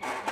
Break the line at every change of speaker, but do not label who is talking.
Yeah.